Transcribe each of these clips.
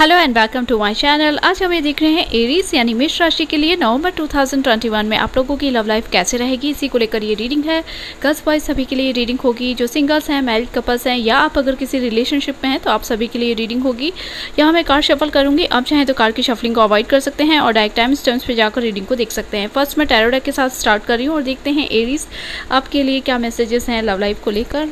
Hello and welcome to my channel आज हम ये देख रहे हैं एरीज यानी मेष राशि के लिए नवंबर 2021 में आप लोगों की लव लाइफ कैसे रहेगी? इसी को लेकर ये रीडिंग है। गर्ल्स बॉयज़ सभी के लिए रीडिंग होगी। जो सिंगल्स हैं मैरिड कपल्स हैं, या आप अगर किसी रिलेशनशिप में हैं तो आप सभी के लिए रीडिंग होगी। यहाँ मैं कार शफल करूँगी। आप चाहें तो कार की शफलिंग को अवॉइड कर सकते हैं और डायरेक्ट टाइम स्टम्स पर जाकर रीडिंग को देख सकते हैं। फ़र्स्ट मैं टैरोडेक के साथ स्टार्ट कर रही हूँ और देखते हैं एरीज आपके लिए क्या मैसेजेस हैं लव लाइफ को लेकर?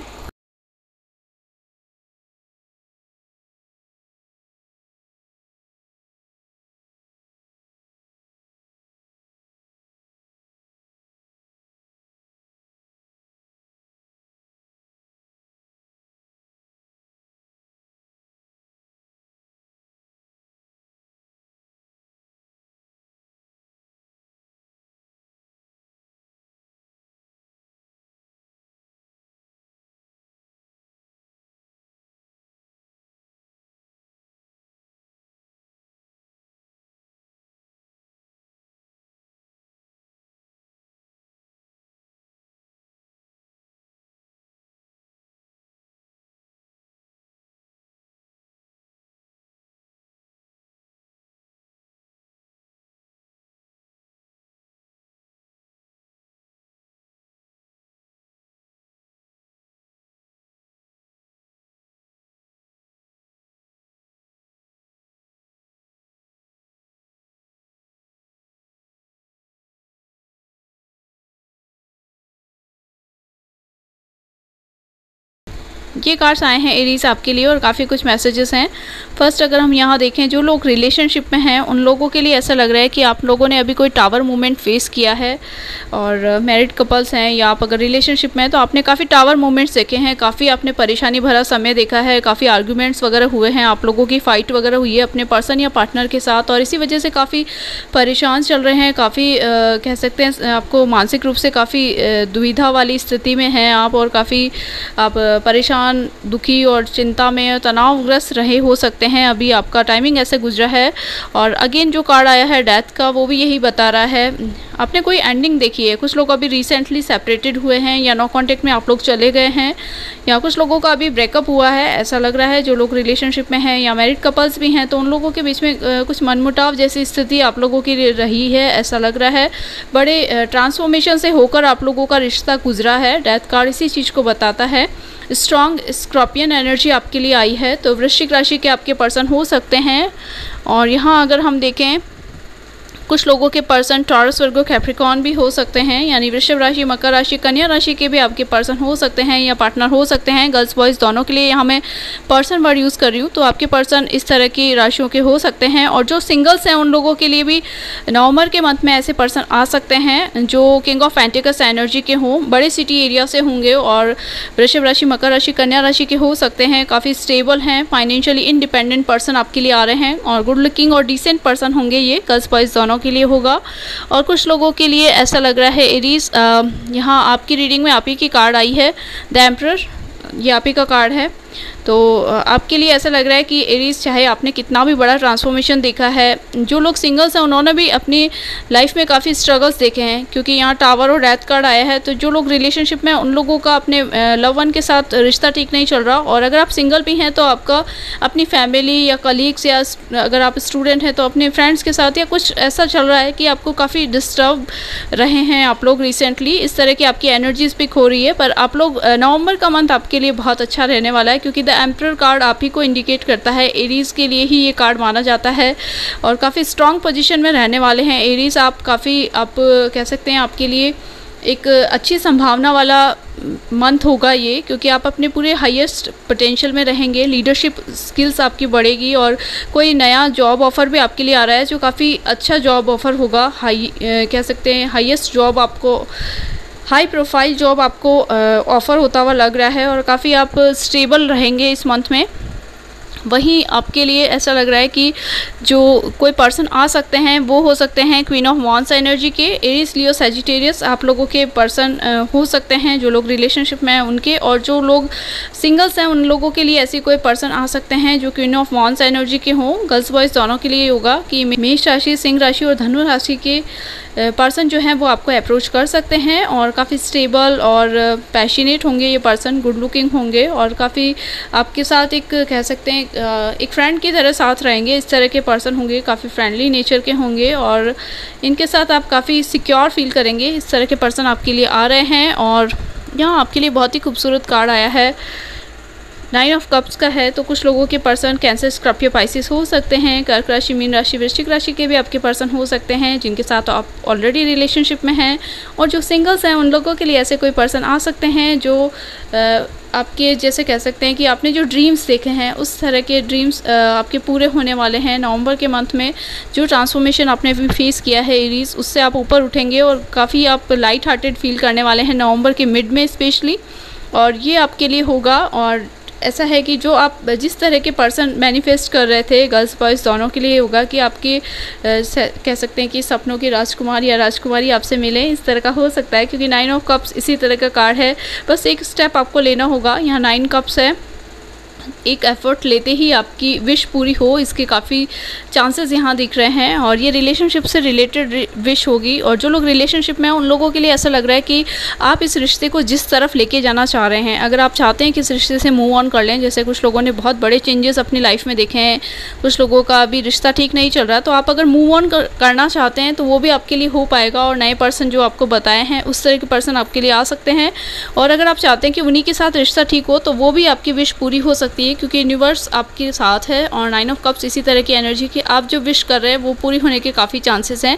ये कार्ड्स आए हैं एरीज आपके लिए और काफ़ी कुछ मैसेजेस हैं। फ़र्स्ट अगर हम यहाँ देखें, जो लोग रिलेशनशिप में हैं, उन लोगों के लिए ऐसा लग रहा है कि आप लोगों ने अभी कोई टावर मूवमेंट फेस किया है और मैरिड कपल्स हैं या आप अगर रिलेशनशिप में हैं तो आपने काफ़ी टावर मूवमेंट्स देखे हैं, काफ़ी आपने परेशानी भरा समय देखा है, काफ़ी आर्ग्यूमेंट्स वगैरह हुए हैं, आप लोगों की फ़ाइट वगैरह हुई है अपने पर्सन या पार्टनर के साथ और इसी वजह से काफ़ी परेशान चल रहे हैं, काफ़ी कह सकते हैं आपको मानसिक रूप से काफ़ी दुविधा वाली स्थिति में हैं आप और काफ़ी आप परेशान परेशान दुखी और चिंता में तनावग्रस्त रहे हो सकते हैं। अभी आपका टाइमिंग ऐसे गुजरा है और अगेन जो कार्ड आया है डेथ का, वो भी यही बता रहा है। आपने कोई एंडिंग देखी है? कुछ लोग अभी रिसेंटली सेपरेटेड हुए हैं या नो कॉन्टेक्ट में आप लोग चले गए हैं? या कुछ लोगों का अभी ब्रेकअप हुआ है? ऐसा लग रहा है जो लोग रिलेशनशिप में हैं या मैरिड कपल्स भी हैं तो उन लोगों के बीच में कुछ मनमुटाव जैसी स्थिति आप लोगों की रही है, ऐसा लग रहा है। बड़े ट्रांसफॉर्मेशन से होकर आप लोगों का रिश्ता गुजरा है। डेथ कार्ड इसी चीज़ को बताता है। स्ट्रॉन्ग स्क्रॉपियन एनर्जी आपके लिए आई है तो वृश्चिक राशि के आपके पर्सन हो सकते हैं। और यहाँ अगर हम देखें कुछ लोगों के पर्सन टॉरस वर्गो कैप्रिकॉन भी हो सकते हैं, यानी वृषभ राशि, मकर राशि, कन्या राशि के भी आपके पर्सन हो सकते हैं या पार्टनर हो सकते हैं। गर्ल्स, बॉयज़ दोनों के लिए यहाँ मैं पर्सन वर्ड यूज़ कर रही हूँ तो आपके पर्सन इस तरह की राशियों के हो सकते हैं और जो सिंगल्स हैं उन लोगों के लिए भी नवंबर के मंथ में ऐसे पर्सन आ सकते हैं जो किंग ऑफ़ एंटिकस एनर्जी के हों, बड़े सिटी एरिया से होंगे और वृषभ राशि, मकर राशि, कन्या राशि के हो सकते हैं। काफ़ी स्टेबल हैं, फाइनेंशियली इंडिपेंडेंट पर्सन आपके लिए आ रहे हैं और गुड लुकिंग और डिसेंट पर्सन होंगे ये, गर्ल्स, बॉयज़ दोनों लोगों के लिए होगा। और कुछ लोगों के लिए ऐसा लग रहा है एरीज यहाँ आपकी रीडिंग में आप ही की कार्ड आई है। द एम्प्रर ये आप ही का कार्ड है। तो आपके लिए ऐसा लग रहा है कि एरीज चाहे आपने कितना भी बड़ा ट्रांसफॉर्मेशन देखा है, जो लोग सिंगल्स हैं, उन्होंने भी अपनी लाइफ में काफ़ी स्ट्रगल्स देखे हैं, क्योंकि यहाँ टावर और डेथ कार्ड आया है तो जो लोग रिलेशनशिप में उन लोगों का अपने लव वन के साथ रिश्ता ठीक नहीं चल रहा, और अगर आप सिंगल भी हैं तो आपका अपनी फैमिली या कलीग्स या अगर आप स्टूडेंट हैं तो अपने फ्रेंड्स के साथ या कुछ ऐसा चल रहा है कि आपको काफ़ी डिस्टर्ब रहे हैं आप लोग रिसेंटली इस तरह की आपकी एनर्जीज पिक हो रही है, पर आप लोग नवंबर का मंथ आपके लिए बहुत अच्छा रहने वाला है, क्योंकि द एम्प्रर कार्ड आप ही को इंडिकेट करता है एरीज़ के लिए ही ये कार्ड माना जाता है और काफ़ी स्ट्रॉन्ग पोजिशन में रहने वाले हैं। एरीज़ आप काफ़ी, आप कह सकते हैं आपके लिए एक अच्छी संभावना वाला मंथ होगा ये, क्योंकि आप अपने पूरे हाईएस्ट पोटेंशियल में रहेंगे लीडरशिप स्किल्स आपकी बढ़ेगी और कोई नया जॉब ऑफ़र भी आपके लिए आ रहा है, जो काफ़ी अच्छा जॉब ऑफ़र होगा। हाई कह सकते हैं हाईएस्ट जॉब आपको हाई प्रोफ़ाइल जॉब आपको ऑफ़र होता हुआ लग रहा है और काफ़ी आप स्टेबल रहेंगे इस मंथ में। वहीं आपके लिए ऐसा लग रहा है कि जो कोई पर्सन आ सकते हैं, वो हो सकते हैं क्वीन ऑफ़ वॉन्स एनर्जी के एरिस लियो सेजिटेरियस आप लोगों के पर्सन हो सकते हैं, जो लोग रिलेशनशिप में हैं उनके, और जो लोग सिंगल्स हैं, उन लोगों के लिए ऐसी कोई पर्सन आ सकते हैं जो क्वीन ऑफ़ वॉन्स एनर्जी के हों। गर्ल्स बॉयज़ दोनों के लिए होगा कि मेष राशि, सिंह राशि और धनु राशि के पर्सन जो हैं, वो आपको अप्रोच कर सकते हैं, और काफ़ी स्टेबल और पैशनेट होंगे ये पर्सन गुड लुकिंग होंगे, और काफ़ी आपके साथ एक, कह सकते हैं एक फ्रेंड की तरह साथ रहेंगे, इस तरह के पर्सन होंगे, काफ़ी फ्रेंडली नेचर के होंगे और इनके साथ आप काफ़ी सिक्योर फील करेंगे। इस तरह के पर्सन आपके लिए आ रहे हैं और यहाँ आपके लिए बहुत ही खूबसूरत कार्ड आया है। नाइन ऑफ़ कप्स का है तो कुछ लोगों के पर्सन कैंसर, स्क्रपियो पाइसिस हो सकते हैं, कर्क राशि, मीन राशि, वृश्चिक राशि के भी आपके पर्सन हो सकते हैं, जिनके साथ आप ऑलरेडी रिलेशनशिप में हैं, और जो सिंगल्स हैं, उन लोगों के लिए ऐसे कोई पर्सन आ सकते हैं जो आपके जैसे कह सकते हैं कि आपने जो ड्रीम्स देखे हैं, उस तरह के ड्रीम्स आपके पूरे होने वाले हैं नवंबर के मंथ में, जो ट्रांसफॉर्मेशन आपने अभी फेस किया है एरीज उससे आप ऊपर उठेंगे और काफ़ी आप लाइट हार्टेड फील करने वाले हैं नवंबर के मिड में स्पेशली और ये आपके लिए होगा, और ऐसा है कि जो आप, जिस तरह के पर्सन मैनिफेस्ट कर रहे थे गर्ल्स बॉयज़ दोनों के लिए होगा कि आपके कह सकते हैं कि सपनों की राजकुमार या राजकुमारी आपसे मिले, इस तरह का हो सकता है, क्योंकि नाइन ऑफ़ कप्स इसी तरह का कार्ड है। बस एक स्टेप आपको लेना होगा, यहाँ नाइन कप्स है। एक एफ़र्ट लेते ही आपकी विश पूरी हो इसके काफ़ी चांसेस यहाँ दिख रहे हैं और ये रिलेशनशिप से रिलेटेड विश होगी और जो लोग रिलेशनशिप में हैं उन लोगों के लिए ऐसा लग रहा है कि आप इस रिश्ते को जिस तरफ़ लेके जाना चाह रहे हैं अगर आप चाहते हैं कि इस रिश्ते से मूव ऑन कर लें जैसे कुछ लोगों ने बहुत बड़े चेंजेस अपनी लाइफ में देखे हैं कुछ लोगों का अभी रिश्ता ठीक नहीं चल रहा तो आप अगर मूव ऑन कर, करना चाहते हैं तो वो भी आपके लिए हो पाएगा और नए पर्सन जो आपको बताए हैं उस तरह के पर्सन आपके लिए आ सकते हैं और अगर आप चाहते हैं कि उन्हीं के साथ रिश्ता ठीक हो तो वो भी आपकी विश पूरी हो सकती है, क्योंकि यूनिवर्स आपके साथ है और नाइन ऑफ़ कप्स इसी तरह की एनर्जी की आप जो विश कर रहे हैं, वो पूरी होने के काफ़ी चांसेस हैं।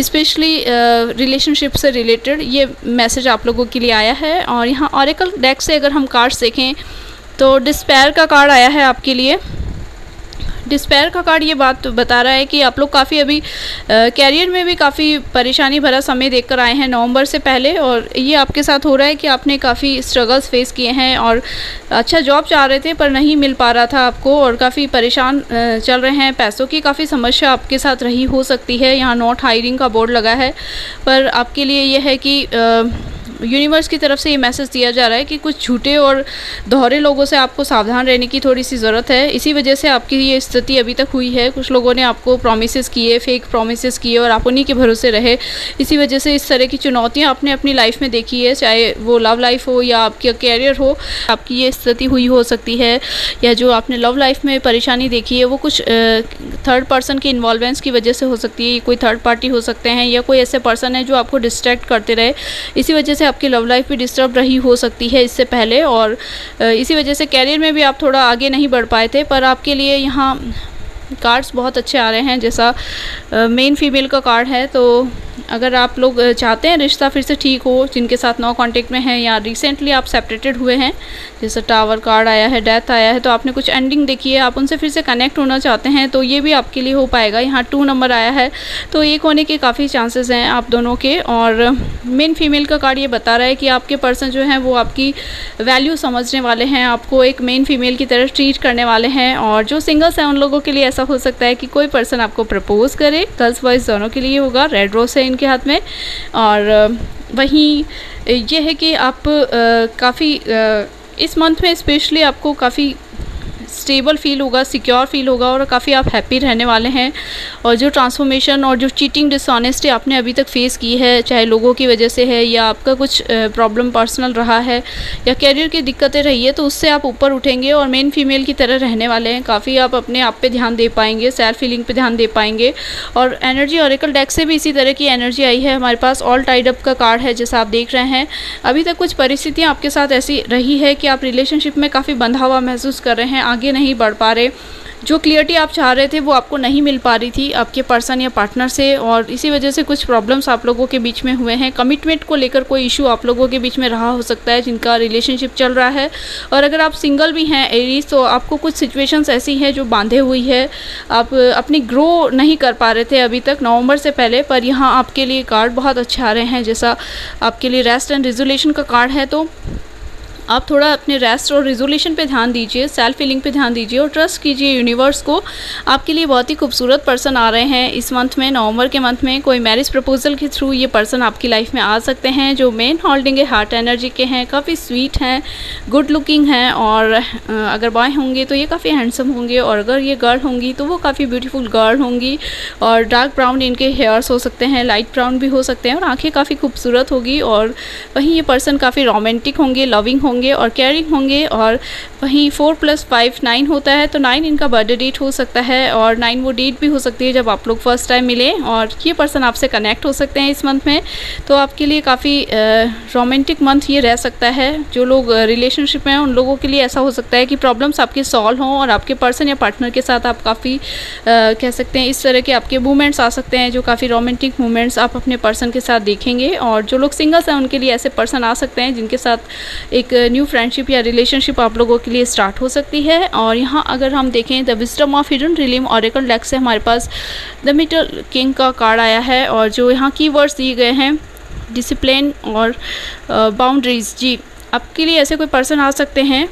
स्पेशली रिलेशनशिप से रिलेटेड ये मैसेज आप लोगों के लिए आया है और यहाँ औरकल डेक से अगर हम कार्ड्स देखें तो डिस्पैर का कार्ड आया है आपके लिए। डिस्पेयर का कार्ड ये बात बता रहा है कि आप लोग काफ़ी अभी कैरियर में भी काफ़ी परेशानी भरा समय देखकर आए हैं नवंबर से पहले और ये आपके साथ हो रहा है कि आपने काफ़ी स्ट्रगल्स फेस किए हैं और अच्छा जॉब चाह रहे थे पर नहीं मिल पा रहा था आपको और काफ़ी परेशान चल रहे हैं। पैसों की काफ़ी समस्या आपके साथ रही, हो सकती है। यहाँ नॉट हायरिंग का बोर्ड लगा है। पर आपके लिए यह है कि यूनिवर्स की तरफ़ से ये मैसेज दिया जा रहा है कि कुछ झूठे और दोहरे लोगों से आपको सावधान रहने की थोड़ी सी ज़रूरत है। इसी वजह से आपकी ये स्थिति अभी तक हुई है। कुछ लोगों ने आपको प्रोमिस किए फेक प्रोमिस किए और आप उन्हीं के भरोसे रहे। इसी वजह से इस तरह की चुनौतियाँ आपने अपनी लाइफ में देखी है, चाहे वो लव लाइफ हो या आपका कैरियर हो, आपकी ये स्थिति हुई हो सकती है। या जो आपने लव लाइफ में परेशानी देखी है, वो कुछ थर्ड पर्सन के इन्वॉल्वेंस की वजह से हो सकती है। कोई थर्ड पार्टी हो सकते हैं या कोई ऐसे पर्सन है जो आपको डिस्ट्रैक्ट करते रहे। इसी वजह से आपकी लव लाइफ भी डिस्टर्ब रही हो सकती है इससे पहले और इसी वजह से कैरियर में भी आप थोड़ा आगे नहीं बढ़ पाए थे, पर आपके लिए यहाँ कार्ड्स बहुत अच्छे आ रहे हैं, जैसा मेन फीमेल का कार्ड है तो अगर आप लोग चाहते हैं रिश्ता फिर से ठीक हो, जिनके साथ नो कांटेक्ट में हैं, या रिसेंटली आप सेपरेटेड हुए हैं, जैसे टावर कार्ड आया है डेथ आया है तो आपने कुछ एंडिंग देखी है, आप उनसे फिर से कनेक्ट होना चाहते हैं तो ये भी आपके लिए हो पाएगा। यहाँ टू नंबर आया है तो एक होने के काफ़ी चांसेस हैं आप दोनों के, और मेन फीमेल का कार्ड ये बता रहा है कि आपके पर्सन जो हैं, वो आपकी वैल्यू समझने वाले हैं, आपको एक मेन फीमेल की तरह ट्रीट करने वाले हैं, और जो सिंगल्स हैं, उन लोगों के लिए ऐसा हो सकता है कि कोई पर्सन आपको प्रपोज करे। गर्ल्स बॉयज़ दोनों के लिए होगा। रेड रोज है इनके हाथ में। और वहीं यह है कि आप काफ़ी इस मंथ में स्पेशली आपको काफ़ी स्टेबल फील होगा सिक्योर फील होगा और काफ़ी आप हैप्पी रहने वाले हैं। और जो ट्रांसफॉर्मेशन और जो चीटिंग डिसऑनेस्टी आपने अभी तक फेस की है, चाहे लोगों की वजह से है या आपका कुछ प्रॉब्लम पर्सनल रहा है या कैरियर की दिक्कतें रही है तो उससे आप ऊपर उठेंगे और मेन फीमेल की तरह रहने वाले हैं। काफ़ी आप अपने आप पर ध्यान दे पाएँगे सेल्फ फीलिंग पर ध्यान दे पाएँगे। और एनर्जी ऑरिकल डेक से भी इसी तरह की एनर्जी आई है। हमारे पास ऑल टाइड अप का कार्ड है, जैसा आप देख रहे हैं। अभी तक कुछ परिस्थितियाँ आपके साथ ऐसी रही है कि आप रिलेशनशिप में काफ़ी बंधा हुआ महसूस कर रहे हैं, आगे नहीं बढ़ पा रहे। जो क्लियरिटी आप चाह रहे थे, वो आपको नहीं मिल पा रही थी आपके पर्सन या पार्टनर से और इसी वजह से कुछ प्रॉब्लम्स आप लोगों के बीच में हुए हैं। कमिटमेंट को लेकर कोई इशू आप लोगों के बीच में रहा हो सकता है, जिनका रिलेशनशिप चल रहा है। और अगर आप सिंगल भी हैं एरीज तो आपको कुछ सिचुएशंस ऐसी हैं जो बांधे हुई है। आप अपनी ग्रो नहीं कर पा रहे थे अभी तक, नवंबर से पहले, पर यहाँ आपके लिए कार्ड बहुत अच्छे आ रहे हैं। जैसा आपके लिए रेस्ट एंड रिजोल्यूशन का कार्ड है तो आप थोड़ा अपने रेस्ट और रिजोल्यूशन पे ध्यान दीजिए सेल्फ फीलिंग पे ध्यान दीजिए और ट्रस्ट कीजिए यूनिवर्स को। आपके लिए बहुत ही खूबसूरत पर्सन आ रहे हैं इस मंथ में, नवंबर के मंथ में। कोई मैरिज प्रपोजल के थ्रू ये पर्सन आपकी लाइफ में आ सकते हैं जो मेन होल्डिंग है हार्ट एनर्जी के हैं, काफ़ी स्वीट हैं गुड लुकिंग हैं और अगर बॉय होंगे तो ये काफ़ी हैंडसम होंगे और अगर ये गर्ल होंगी तो वो काफ़ी ब्यूटीफुल गर्ल होंगी और डार्क ब्राउन इनके हेयर्स हो सकते हैं लाइट ब्राउन भी हो सकते हैं और आँखें काफ़ी खूबसूरत होगी और वहीं ये पर्सन काफ़ी रोमांटिक होंगे लविंग होंगे। होंगे और केयरिंग होंगे और वहीं फोर प्लस फाइव नाइन होता है तो नाइन इनका बर्थडे डेट हो सकता है और नाइन वो डेट भी हो सकती है जब आप लोग फ़र्स्ट टाइम मिले और ये पर्सन आपसे कनेक्ट हो सकते हैं इस मंथ में। तो आपके लिए काफ़ी रोमांटिक मंथ ये रह सकता है। जो लोग रिलेशनशिप में हैं, उन लोगों के लिए ऐसा हो सकता है कि प्रॉब्लम्स आपके सॉल्व हों और आपके पर्सन या पार्टनर के साथ आप काफ़ी कह सकते हैं इस तरह के आपके मूवमेंट्स आ सकते हैं, जो काफ़ी रोमांटिक मूवमेंट्स आप अपने पर्सन के साथ देखेंगे। और जो लोग सिंगल्स हैं, उनके लिए ऐसे पर्सन आ सकते हैं जिनके साथ एक न्यू फ्रेंडशिप या रिलेशनशिप आप लोगों के लिए स्टार्ट हो सकती है। और यहाँ अगर हम देखें the wisdom of hidden realm oracle deck से हमारे पास द मिटल किंग का कार्ड आया है और जो यहाँ की वर्ड्स दिए गए हैं डिसिप्लिन और बाउंड्रीज जी, आपके लिए ऐसे कोई पर्सन आ सकते हैं?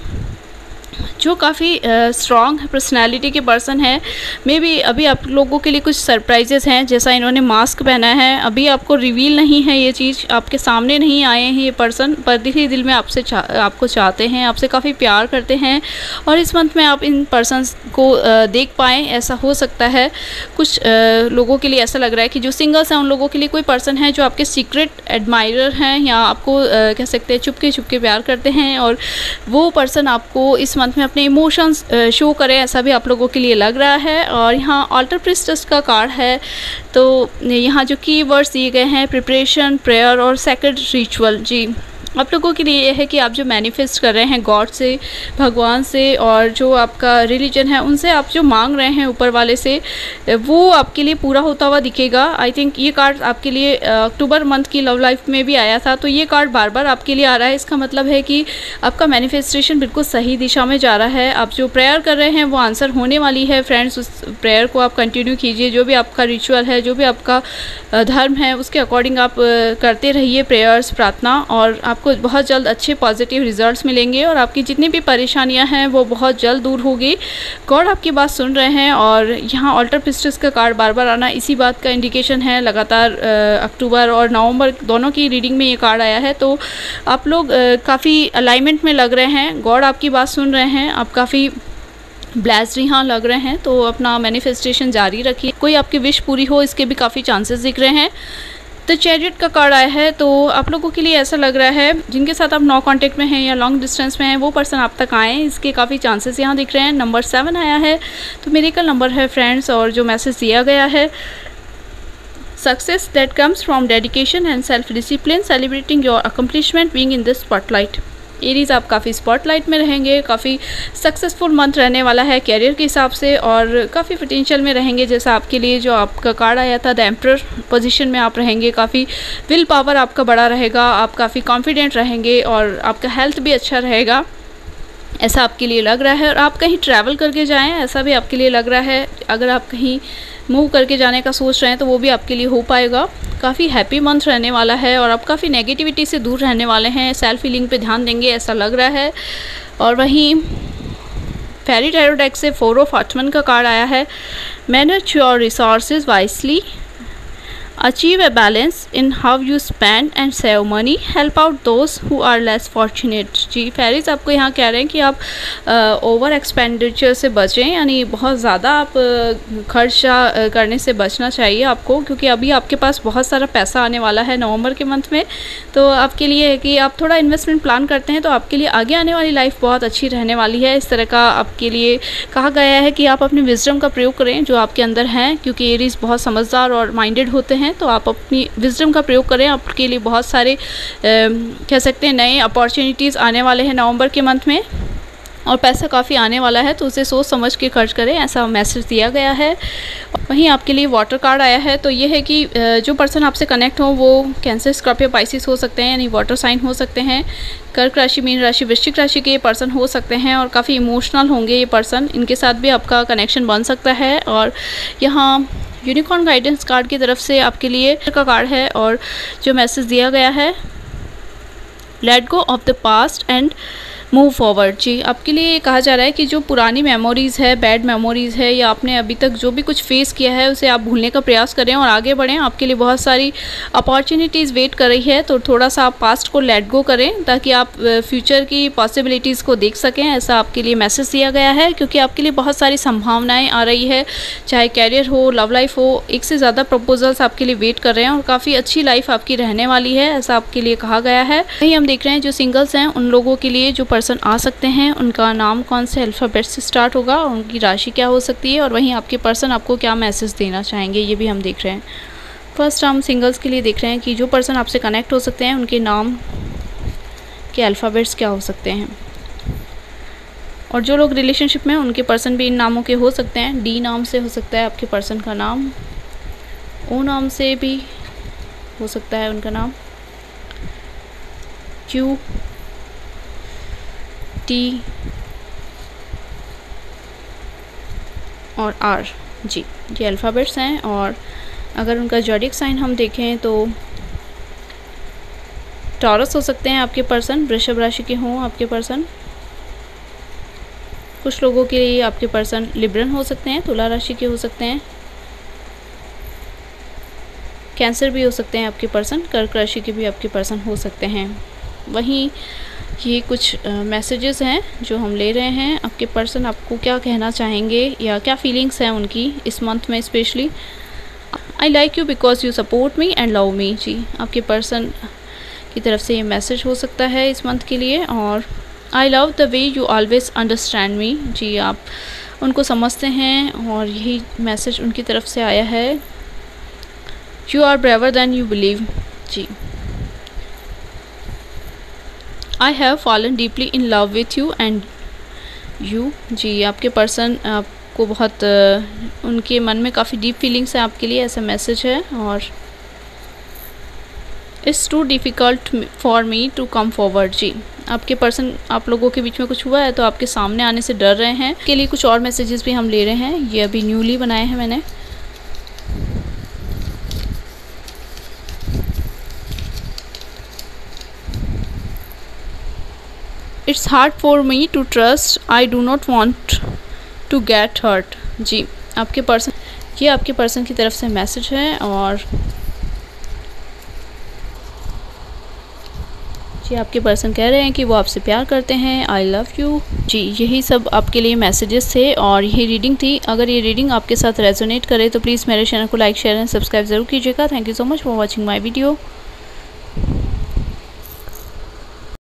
जो काफ़ी स्ट्रॉन्ग पर्सनैलिटी के पर्सन है। मे बी अभी आप लोगों के लिए कुछ सरप्राइजेज़ हैं जैसा इन्होंने मास्क पहना है। अभी आपको रिवील नहीं है ये चीज़ आपके सामने नहीं आए हैं ये पर्सन पर दिल ही दिल में आपसे चा, आपको चाहते हैं आपसे काफ़ी प्यार करते हैं। और इस मंथ में आप इन पर्सन को देख पाएँ ऐसा हो सकता है। कुछ लोगों के लिए ऐसा लग रहा है कि जो सिंगल्स हैं उन लोगों के लिए कोई पर्सन है जो आपके सीक्रेट एडमायरर हैं या आपको कह सकते हैं चुपके चुपके प्यार करते हैं। और वो पर्सन आपको इस मंथ में अपने इमोशंस शो करें, ऐसा भी आप लोगों के लिए लग रहा है। और यहाँ ऑल्टर प्रिस्टस का कार्ड है। तो यहाँ जो की वर्ड्स दिए गए हैं प्रिपरेशन प्रेयर और सेक्रेड रिचुअल जी। आप लोगों के लिए ये है कि आप जो मैनिफेस्ट कर रहे हैं गॉड से, भगवान से और जो आपका रिलीजन है, उनसे आप जो मांग रहे हैं ऊपर वाले से, वो आपके लिए पूरा होता हुआ दिखेगा। आई थिंक ये कार्ड आपके लिए अक्टूबर मंथ की लव लाइफ में भी आया था तो ये कार्ड बार बार आपके लिए आ रहा है। इसका मतलब है कि आपका मैनिफेस्टेशन बिल्कुल सही दिशा में जा रहा है। आप जो प्रेयर कर रहे हैं, वो आंसर होने वाली है। फ्रेंड्स उस प्रेयर को आप कंटिन्यू कीजिए। जो भी आपका रिचुअल है, जो भी आपका धर्म है, उसके अकॉर्डिंग आप करते रहिए प्रेयर्स प्रार्थना और आप आपको बहुत जल्द अच्छे पॉजिटिव रिजल्ट्स मिलेंगे और आपकी जितनी भी परेशानियाँ हैं, वो बहुत जल्द दूर होगी। गॉड आपकी बात सुन रहे हैं और यहाँ ऑल्टर पिस्टस का कार्ड बार बार आना इसी बात का इंडिकेशन है, लगातार अक्टूबर और नवंबर दोनों की रीडिंग में ये कार्ड आया है। तो आप लोग काफ़ी अलाइनमेंट में लग रहे हैं। गॉड आपकी बात सुन रहे हैं। आप काफ़ी ब्लेस्ड यहाँ लग रहे हैं। तो अपना मैनिफेस्टेशन जारी रखिए। कोई आपकी विश पूरी हो, इसके भी काफ़ी चांसेस दिख रहे हैं। तो चैरिट का कार्ड आया है तो आप लोगों के लिए ऐसा लग रहा है, जिनके साथ आप नो कांटेक्ट में हैं या लॉन्ग डिस्टेंस में हैं, वो पर्सन आप तक आएँ, इसके काफ़ी चांसेस यहाँ दिख रहे हैं। नंबर सेवन आया है तो मेरे का नंबर है फ्रेंड्स और जो मैसेज दिया गया है success that comes from dedication and self discipline celebrating your accomplishment being in this spotlight Aries आप काफ़ी स्पॉटलाइट में रहेंगे, काफ़ी सक्सेसफुल मंथ रहने वाला है कैरियर के हिसाब से और काफ़ी पोटेंशियल में रहेंगे। जैसा आपके लिए जो आपका कार्ड आया था द एम्पर पोजीशन में आप रहेंगे, काफ़ी विल पावर आपका बड़ा रहेगा, आप काफ़ी कॉन्फिडेंट रहेंगे और आपका हेल्थ भी अच्छा रहेगा। ऐसा आपके लिए लग रहा है और आप कहीं ट्रैवल करके जाएँ, ऐसा भी आपके लिए लग रहा है। अगर आप कहीं मूव करके जाने का सोच रहे हैं तो वो भी आपके लिए हो पाएगा। काफ़ी हैप्पी मंथ रहने वाला है और आप काफ़ी नेगेटिविटी से दूर रहने वाले हैं। सेल्फ हीलिंग पे ध्यान देंगे, ऐसा लग रहा है। और वहीं फेरी टेरोडेक से फोर ऑफ़ आठमन का कार्ड आया है। Manage your resources wisely Achieve a balance in how you spend and save money. Help out those who are less fortunate. जी फेरिस आपको यहाँ कह रहे हैं कि आप ओवर एक्सपेंडिचर से बचें, यानी बहुत ज़्यादा आप खर्चा करने से बचना चाहिए आपको, क्योंकि अभी आपके पास बहुत सारा पैसा आने वाला है नवंबर के मंथ में तो आपके लिए है कि आप थोड़ा इन्वेस्टमेंट प्लान करते हैं तो आपके लिए आगे आने वाली लाइफ बहुत अच्छी रहने वाली है इस तरह का आपके लिए कहा गया है कि आप अपने विजडम का प्रयोग करें, जो आपके अंदर हैं, क्योंकि एरीज बहुत समझदार और माइंडेड होते हैं तो आप अपनी विजडम का प्रयोग करें। आपके लिए बहुत सारे कह सकते हैं, नए अपॉर्चुनिटीज़ आने वाले हैं नवंबर के मंथ में, और पैसा काफ़ी आने वाला है तो उसे सोच समझ के खर्च करें, ऐसा मैसेज दिया गया है। वहीं आपके लिए वाटर कार्ड आया है तो ये है कि जो पर्सन आपसे कनेक्ट हो, वो कैंसर स्क्रॉपियो पाइसिस हो सकते हैं, यानी वाटर साइन हो सकते हैं, कर्क राशि, मीन राशि, वृश्चिक राशि के ये पर्सन हो सकते हैं, और काफ़ी इमोशनल होंगे ये पर्सन इनके साथ भी आपका कनेक्शन बन सकता है, और यहाँ यूनिकॉर्न गाइडेंस कार्ड की तरफ़ से आपके लिए का कार्ड है और जो मैसेज दिया गया है let go of the past and move forward जी, आपके लिए कहा जा रहा है कि जो पुरानी मेमोरीज़ है बैड मेमोरीज़ है, या आपने अभी तक जो भी कुछ फेस किया है, उसे आप भूलने का प्रयास करें और आगे बढ़ें। आपके लिए बहुत सारी अपॉर्चुनिटीज़ वेट कर रही है तो थोड़ा सा आप पास्ट को लेट गो करें, ताकि आप फ्यूचर की पॉसिबिलिटीज़ को देख सकें, ऐसा आपके लिए मैसेज दिया गया है, क्योंकि आपके लिए बहुत सारी संभावनाएँ आ रही है, चाहे कैरियर हो लव लाइफ हो, एक से ज़्यादा प्रपोजल्स आपके लिए वेट कर रहे हैं और काफ़ी अच्छी लाइफ आपकी रहने वाली है, ऐसा आपके लिए कहा गया है। वही हम देख रहे हैं जो सिंगल्स हैं, उन लोगों के लिए जो पर्सन आ सकते हैं, उनका नाम कौन से अल्फ़ाबेट से स्टार्ट होगा और उनकी राशि क्या हो सकती है और वहीं आपके पर्सन आपको क्या मैसेज देना चाहेंगे, ये भी हम देख रहे हैं। फ़र्स्ट हम सिंगल्स के लिए देख रहे हैं कि जो पर्सन आपसे कनेक्ट हो सकते हैं, उनके नाम के अल्फ़ाबेट्स क्या हो सकते हैं। और जो लोग रिलेशनशिप में उनके पर्सन भी इन नामों के हो सकते हैं डी नाम से हो सकता है आपके पर्सन का नाम ओ नाम से भी हो सकता है उनका नाम क्यू टी और आर जी, ये अल्फ़ाबेट्स हैं और अगर उनका जॉडिक साइन हम देखें तो टॉरस हो सकते हैं आपके पर्सन वृषभ राशि के हों आपके पर्सन कुछ लोगों के लिए आपके पर्सन लिब्रन हो सकते हैं, तुला राशि के हो सकते हैं। कैंसर भी हो सकते हैं आपके पर्सन कर्क राशि के भी आपके पर्सन हो सकते हैं। वहीं ये कुछ मैसेजेस हैं जो हम ले रहे हैं। आपके पर्सन आपको क्या कहना चाहेंगे या क्या फीलिंग्स हैं उनकी इस मंथ में specially I like you because you support me and love me जी। आपके पर्सन की तरफ़ से ये मैसेज हो सकता है इस मंथ के लिए और I love the way you always understand me जी। आप उनको समझते हैं और यही मैसेज उनकी तरफ़ से आया है। You are braver than you believe ji. I have fallen deeply in love with you and you जी, आपके पर्सन आपको बहुत उनके मन में काफ़ी डीप फीलिंग्स है आपके लिए, ऐसा मैसेज है और it's too difficult for me to come forward जी, आपके पर्सन आप लोगों के बीच में कुछ हुआ है तो आपके सामने आने से डर रहे हैं। के लिए कुछ और मैसेजेस भी हम ले रहे हैं। ये अभी न्यूली बनाए हैं मैंने। It's hard for me to trust I do not want to get hurt जी, आपके पर्सन ये आपके पर्सन की तरफ़ से मैसेज है और जी, आपके पर्सन कह रहे हैं कि वो आपसे प्यार करते हैं। आई लव यू जी, यही सब आपके लिए मैसेजेस थे और यही रीडिंग थी। अगर ये रीडिंग आपके साथ रेजोनेट करे तो प्लीज़ मेरे चैनल को लाइक शेयर एंड सब्सक्राइब ज़रूर कीजिएगा। Thank you so much for watching my video